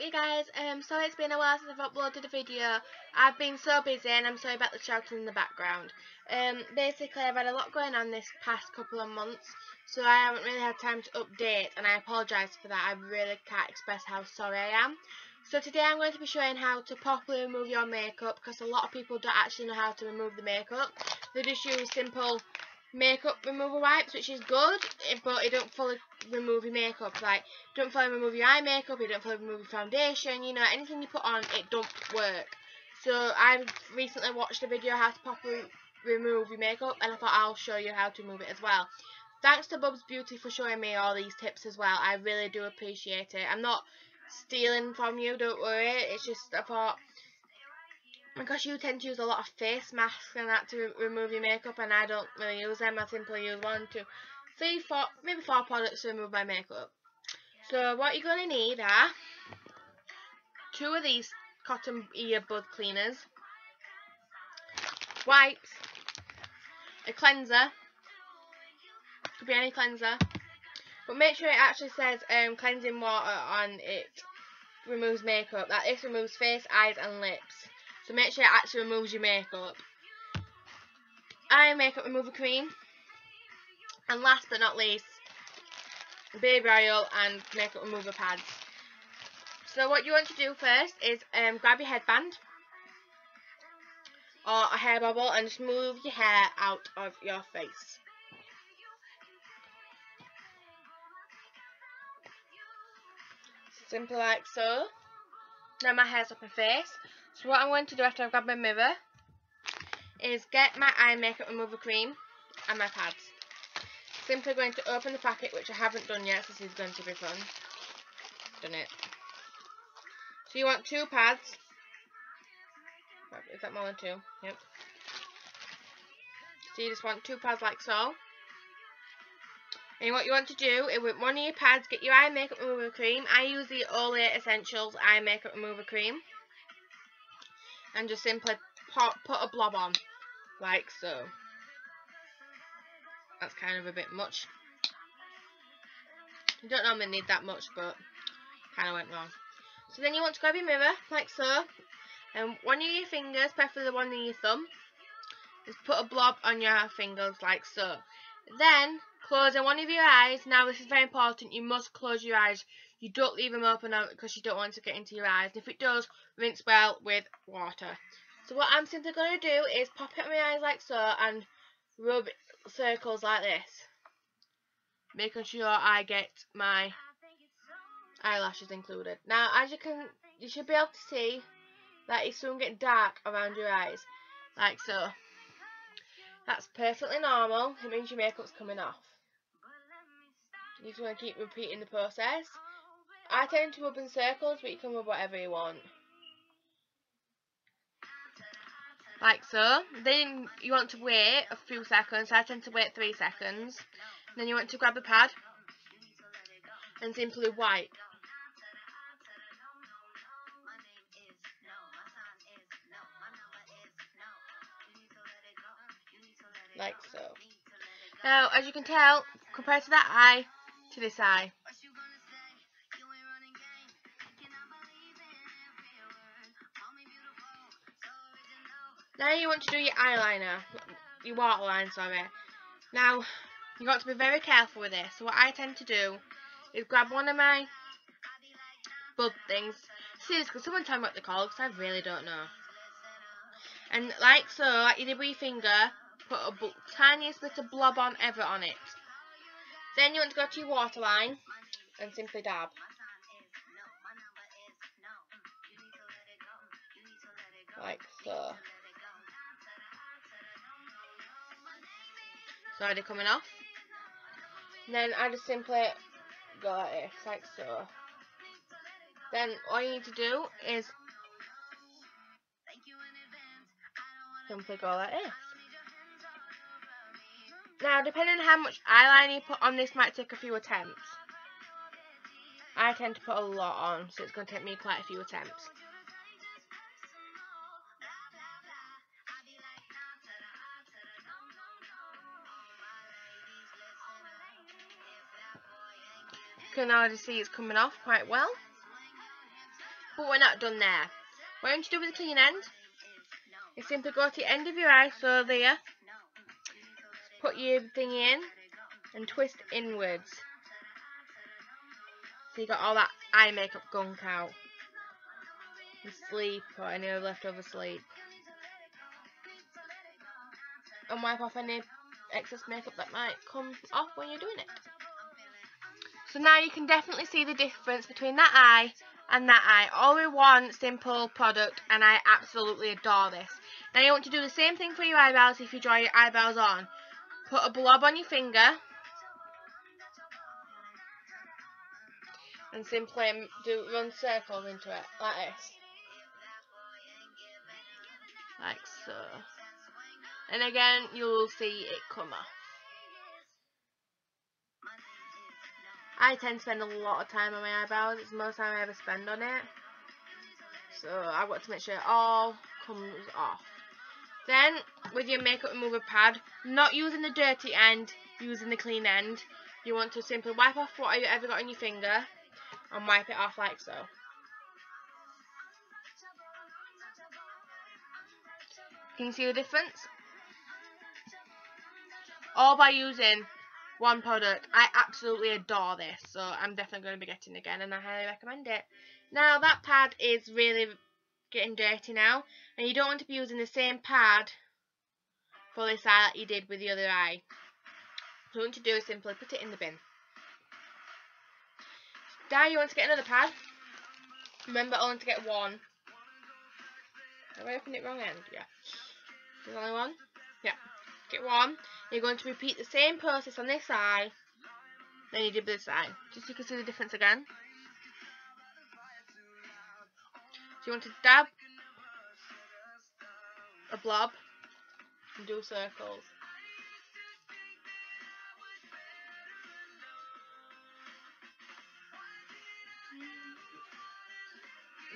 up you guys? Um, sorry it's been a while since I've uploaded a video. I've been so busy and I'm sorry about the shouting in the background. Um, basically I've had a lot going on this past couple of months, so I haven't really had time to update and I apologise for that. I really can't express how sorry I am. So today I'm going to be showing how to properly remove your makeup because a lot of people don't actually know how to remove the makeup. They just use simple makeup remover wipes, which is good, eh, but it don't fully remove your makeup. Like, don't fully remove your eye makeup, it don't fully remove your foundation, you know, anything you put on, it don't work. So, I recently watched a video how to properly remove your makeup, and I thought I'll show you how to remove it as well. Thanks to Bubs Beauty for showing me all these tips as well. I really do appreciate it. I'm not stealing from you, don't worry. It's just, I thought, because you tend to use a lot of face masks and that to re remove your makeup and I don't really use them. I simply use one, two, three, four, maybe four products to remove my makeup. So what you're going to need are two of these cotton earbud cleaners, wipes, a cleanser, could be any cleanser, but make sure it actually says um, cleansing water on it removes makeup. That this removes face, eyes and lips. So make sure it actually removes your makeup. Eye makeup remover cream. And last but not least, baby oil and makeup remover pads. So what you want to do first is um, grab your headband or a hair bubble and just move your hair out of your face. Simple like so. Now my hair's off my face. So what I'm going to do after I've got my mirror is get my eye makeup remover cream and my pads. Simply going to open the packet, which I haven't done yet, so this is going to be fun. Done it. So you want two pads. Is that more than two? Yep. So you just want two pads like so. And what you want to do is with one of your pads, get your eye makeup remover cream. I use the Olay Essentials eye makeup remover cream and just simply pop, put a blob on like so. That's kind of a bit much. You don't normally need that much but kind of went wrong. So then you want to grab your mirror like so and one of your fingers preferably the one in your thumb just put a blob on your fingers like so. Then closing one of your eyes. Now this is very important. You must close your eyes you don't leave them open because you don't want to get into your eyes. If it does, rinse well with water. So what I'm simply going to do is pop it on my eyes like so and rub circles like this. Making sure I get my eyelashes included. Now, as you can, you should be able to see that it's soon getting dark around your eyes. Like so. That's perfectly normal. It means your makeup's coming off. You just want to keep repeating the process. I tend to rub in circles, but you can rub whatever you want. Like so. Then you want to wait a few seconds. I tend to wait three seconds. Then you want to grab a pad and simply wipe. Like so. Now, as you can tell, compared to that eye to this eye, Now you want to do your eyeliner, your waterline, sorry. Now, you've got to be very careful with this. So what I tend to do is grab one of my bud things. Seriously, because someone tell me what they're called, because I really don't know. And like so, like you did with your finger, put a tiniest of blob on ever on it. Then you want to go to your waterline and simply dab. It's already coming off. And then I just simply go like this, like so. Then all you need to do is simply go like this. Now, depending on how much eyeliner you put on, this might take a few attempts. I tend to put a lot on, so it's going to take me quite a few attempts. Can already see it's coming off quite well. But we're not done there. What you want to do with the clean end you simply go to the end of your eye, so there. Put your thing in and twist inwards. So you got all that eye makeup gunk out. And sleep or any leftover sleep. And wipe off any excess makeup that might come off when you're doing it. So now you can definitely see the difference between that eye and that eye. All in one simple product and I absolutely adore this. Now you want to do the same thing for your eyebrows if you draw your eyebrows on. Put a blob on your finger. And simply do run circles into it, like this. Like so. And again, you'll see it come off. I tend to spend a lot of time on my eyebrows. It's the most time I ever spend on it. So I want to make sure it all comes off. Then, with your makeup remover pad, not using the dirty end, using the clean end, you want to simply wipe off what you ever got on your finger and wipe it off like so. Can you see the difference? All by using one product. I absolutely adore this, so I'm definitely going to be getting again, and I highly recommend it. Now, that pad is really getting dirty now, and you don't want to be using the same pad for this eye that you did with the other eye. So what you want to do is simply put it in the bin. Now you want to get another pad. Remember only to get one. Have I opened it wrong end? Yeah. There's only one? Yeah. Get one. You're going to repeat the same process on this eye. Then you do this eye. Just so you can see the difference again. So you want to dab a blob and do circles.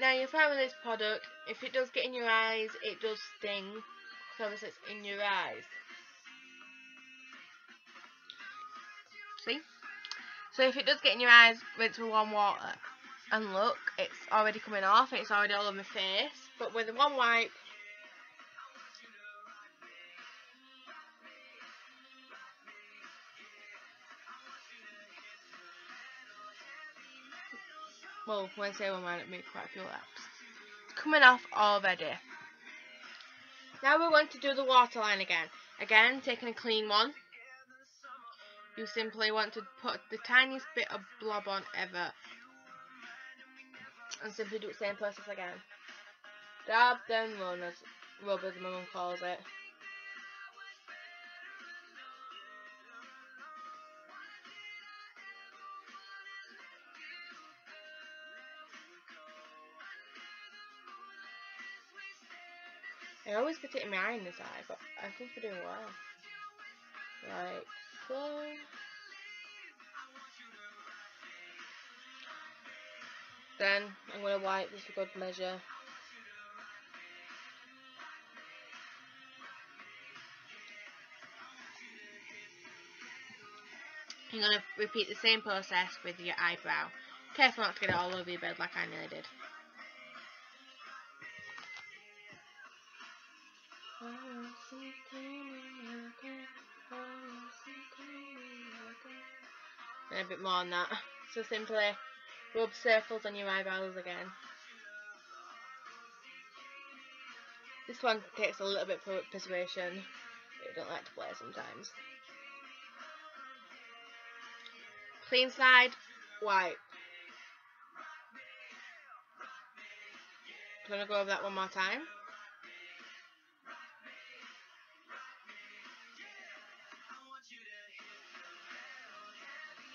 Now you find with this product, if it does get in your eyes, it does sting. Because it's in your eyes. See? So if it does get in your eyes, rinse with warm water. And look, it's already coming off and it's already all on my face. But with the one wipe, well, when I say one wipe, it made quite a few laps. It's coming off already. Now we're going to do the waterline again. Again, taking a clean one you simply want to put the tiniest bit of blob on ever and simply do the same process again. Dab then run as rub as my mum calls it. I always put it in my eye in this eye, but I think we're doing well. Like Then I'm going to wipe this for good measure. You're going to repeat the same process with your eyebrow. Careful not to get it all over your bed like I nearly did. Bit more on that. So simply rub circles on your eyebrows again. This one takes a little bit of persuasion. I don't like to play sometimes. Clean side, white. I'm going to go over that one more time.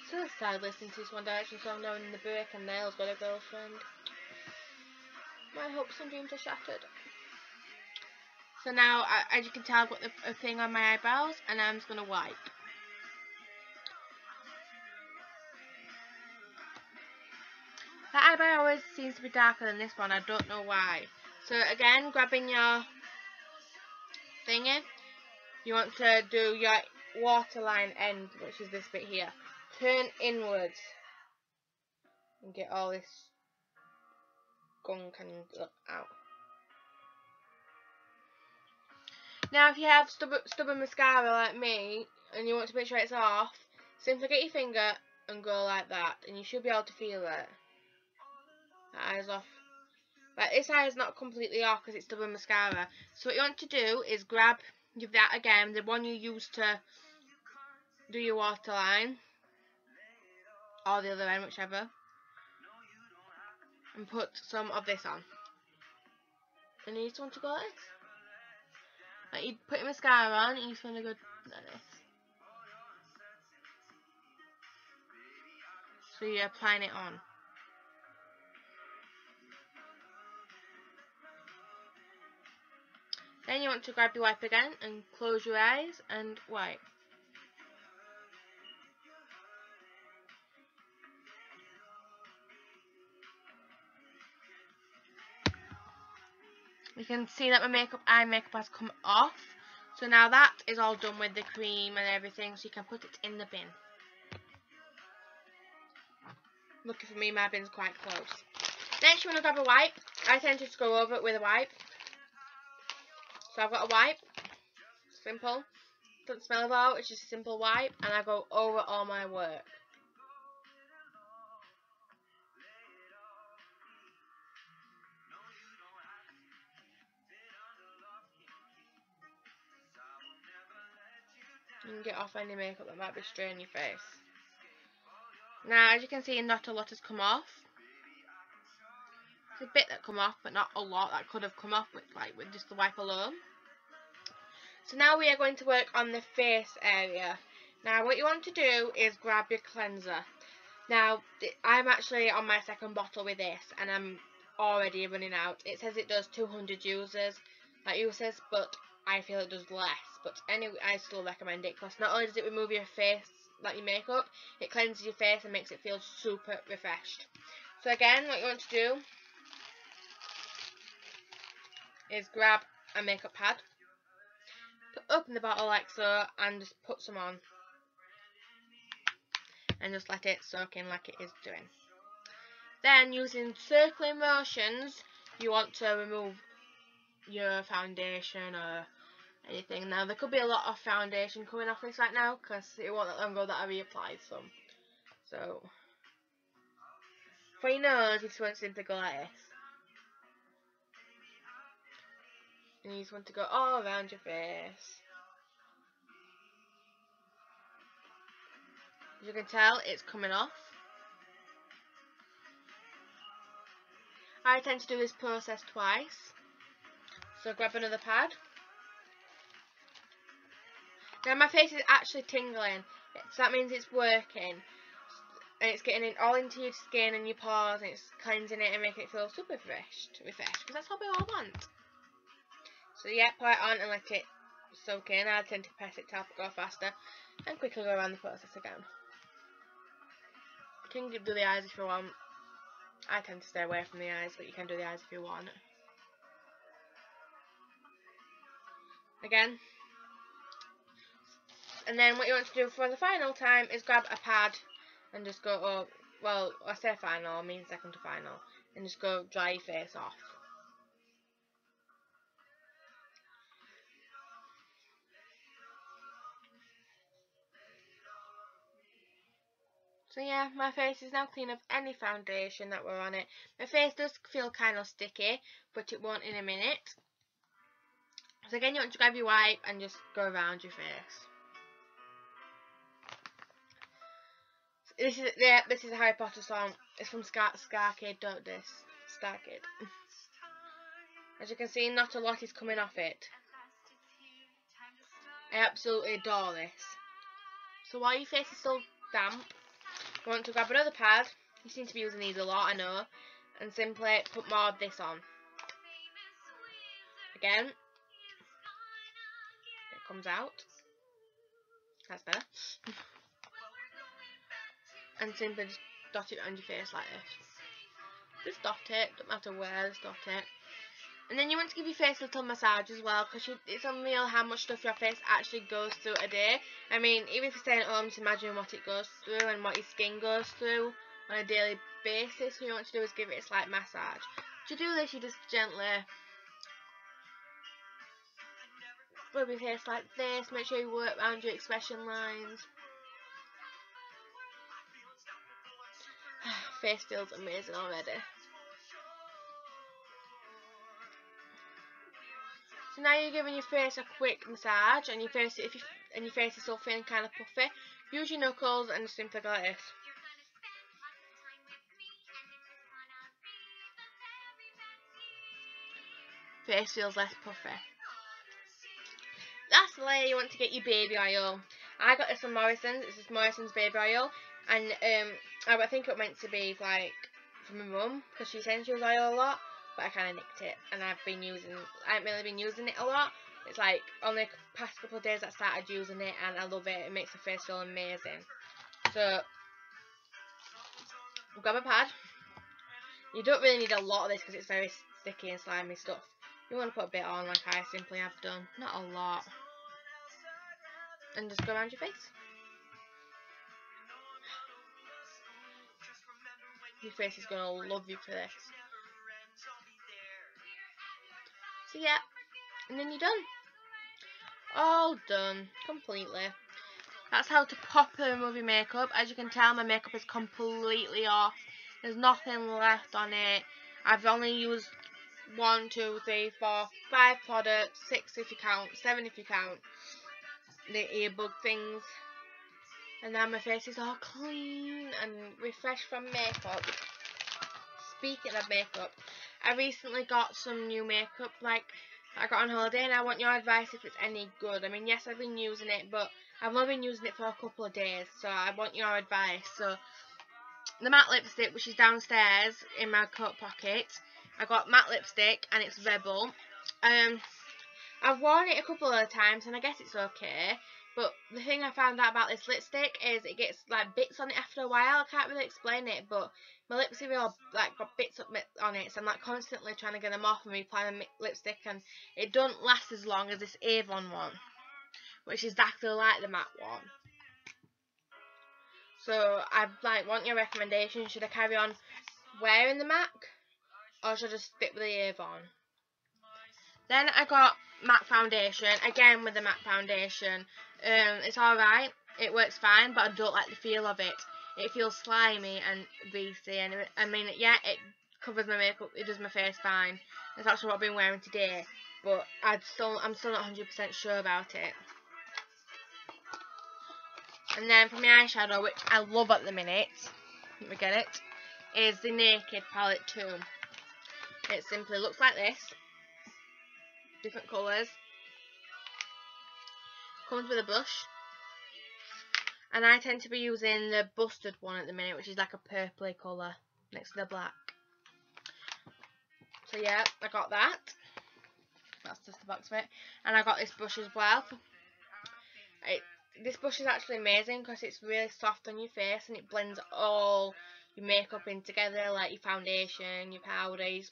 So sad listening to this One Direction song knowing the break and Niall's got a girlfriend. My hopes and dreams are shattered. So now, as you can tell, I've got the, a thing on my eyebrows and I'm just going to wipe. That eyebrow always seems to be darker than this one. I don't know why. So again, grabbing your thingy, you want to do your waterline end, which is this bit here turn inwards and get all this gunk and out. Now, if you have stubborn, stubborn mascara like me, and you want to make sure it's off, simply get your finger and go like that, and you should be able to feel it. That eye's off. But this eye is not completely off because it's stubborn mascara. So what you want to do is grab that again, the one you used to do your waterline, or the other end, whichever, and put some of this on. And you just want to go like this. Like you put your mascara on and you just want to go like this. So you're applying it on. Then you want to grab your wipe again and close your eyes and wipe. You can see that my makeup eye makeup has come off. So now that is all done with the cream and everything, so you can put it in the bin. Lucky for me, my bin's quite close. Next, you want to grab a wipe. I tend to go over it with a wipe. So I've got a wipe, simple, doesn't smell about, it's just a simple wipe, and I go over all my work. You can get off any makeup that might be straining your face. Now, as you can see, not a lot has come off. A bit that come off, but not a lot that could have come off with like with just the wipe alone. So now we are going to work on the face area. Now what you want to do is grab your cleanser. Now I'm actually on my second bottle with this and I'm already running out. It says it does 200 users, like uses, but I feel it does less. But anyway, I still recommend it because not only does it remove your face, like your makeup, it cleanses your face and makes it feel super refreshed. So again, what you want to do is grab a makeup pad open the bottle like so and just put some on and just let it soak in like it is doing. Then using circling motions you want to remove your foundation or anything. Now there could be a lot of foundation coming off this right now because it won't let them go that I reapplied some. So for your nose you just want to simply go like this. And you just want to go all around your face. As you can tell, it's coming off. I tend to do this process twice. So grab another pad. Now my face is actually tingling, so that means it's working. And it's getting it all into your skin and your pores and it's cleansing it and making it feel super refreshed, refreshed, because that's what we all want. So yeah, put it on and let it soak in. I tend to press it to help it go faster and quickly go around the process again. You can do the eyes if you want. I tend to stay away from the eyes, but you can do the eyes if you want. Again. And then what you want to do for the final time is grab a pad and just go, oh, well, I say final, I mean second to final, and just go dry your face off. So yeah, my face is now clean of any foundation that were on it. My face does feel kind of sticky, but it won't in a minute. So again, you want to grab your wipe and just go around your face. This is yeah, this is a Harry Potter song. It's from Scar Scar Kid, don't this Star Kid. As you can see, not a lot is coming off it. I absolutely adore this. So while your face is still damp, want to grab another pad. You seem to be using these a lot, I know. And simply put more of this on. Again. It comes out. That's better. and simply just dot it around your face like this. Just dot it, don't matter where, just dot it. And then you want to give your face a little massage as well because it's unreal how much stuff your face actually goes through a day. I mean, even if you're staying at home, just imagine what it goes through and what your skin goes through on a daily basis. What you want to do is give it a slight massage To do this, you just gently rub your face like this. Make sure you work around your expression lines. face feels amazing already. So now you're giving your face a quick massage, and your face if you and your face is still feeling kind of puffy, use your knuckles and just simply go like this. Face feels less puffy. Lastly, you want to get your baby oil. I got this from Morrison's. This is Morrison's baby oil, and um, I think it meant to be like from my mum because she sends use oil a lot but I kind of nicked it, and I've been using, I haven't really been using it a lot. It's like only the past couple of days I started using it, and I love it. It makes the face feel amazing. So, grab a pad. You don't really need a lot of this because it's very sticky and slimy stuff. You want to put a bit on like I simply have done. Not a lot. And just go around your face. Your face is going to love you for this. So yeah, and then you're done. All done, completely. That's how to properly remove your makeup. As you can tell, my makeup is completely off. There's nothing left on it. I've only used one, two, three, four, five products, six if you count, seven if you count the earbud things. And now my face is all clean and refreshed from makeup. Speaking of makeup, I recently got some new makeup, like, I got on holiday, and I want your advice if it's any good. I mean, yes, I've been using it, but I've only been using it for a couple of days, so I want your advice. So, the matte lipstick, which is downstairs in my coat pocket, I got matte lipstick, and it's Rebel. Um, I've worn it a couple of times, and I guess it's okay. But the thing I found out about this lipstick is it gets like bits on it after a while. I can't really explain it, but my lips are all like got bits on it, so I'm like constantly trying to get them off and reapplying lipstick, and it doesn't last as long as this Avon one, which is exactly like the matte one. So I like want your recommendation. Should I carry on wearing the MAC, or should I just stick with the Avon? Then I got MAC foundation again with the MAC foundation. Um, it's alright, it works fine, but I don't like the feel of it. It feels slimy and greasy, and I mean, yeah, it covers my makeup, it does my face fine. That's actually what I've been wearing today, but I'd still, I'm still not 100% sure about it. And then for my eyeshadow, which I love at the minute, let me get it, is the Naked Palette 2. It simply looks like this. Different colours comes with a brush. And I tend to be using the busted one at the minute, which is like a purpley colour next to the black. So yeah, I got that. That's just the box of it. And I got this brush as well. It, this brush is actually amazing because it's really soft on your face and it blends all your makeup in together, like your foundation, your powders.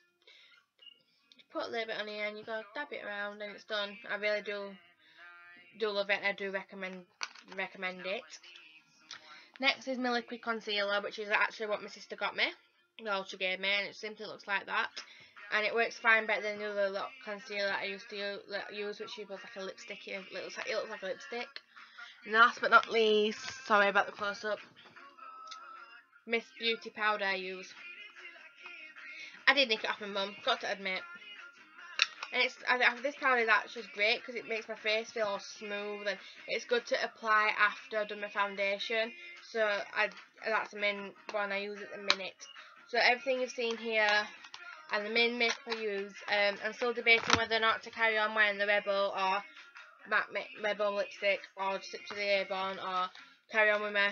Put a little bit on here and you go dab it around and it's done. I really do do love it. I do recommend recommend it. Next is my liquid concealer, which is actually what my sister got me. Well, she gave me, and it simply looks like that. And it works fine better than the other concealer I used to use, which was like a lipstick. It looks like, it looks like a lipstick. And last but not least, sorry about the close-up, Miss Beauty powder I use. I did nick it off my mum, got to admit. And it's I, this powder is actually great because it makes my face feel all smooth and it's good to apply after I've done my foundation. So I that's the main one I use at the minute. So everything you've seen here and the main makeup I use, um, I'm still debating whether or not to carry on wearing the Rebel or matte Rebel lipstick or stick to the Avon or carry on with my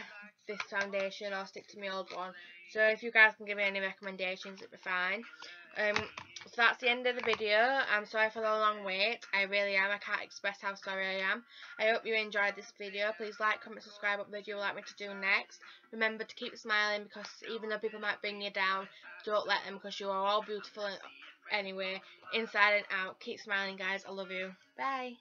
this foundation or stick to my old one. So if you guys can give me any recommendations, it'd be fine. Um, so that's the end of the video. I'm sorry for the long wait. I really am. I can't express how sorry I am. I hope you enjoyed this video. Please like, comment, subscribe what video you would like me to do next. Remember to keep smiling because even though people might bring you down, don't let them because you are all beautiful anyway, inside and out. Keep smiling guys. I love you. Bye.